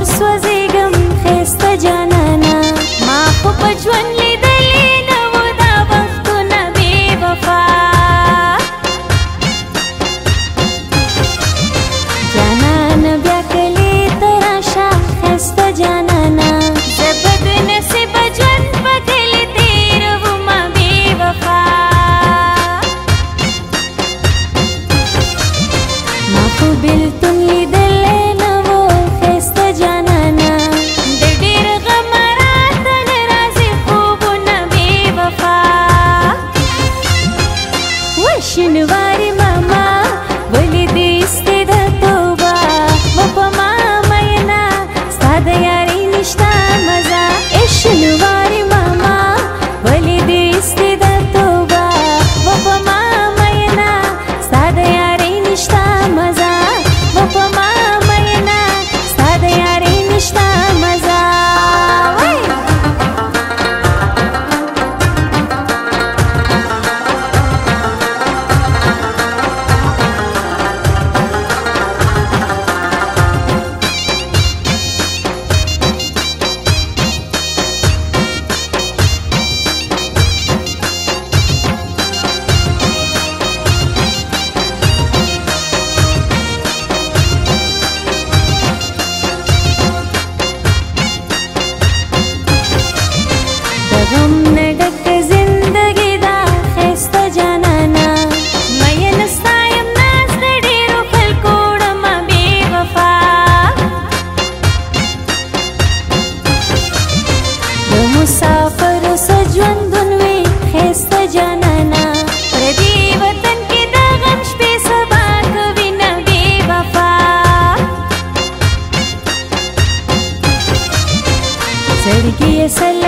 por suas you know I ये सल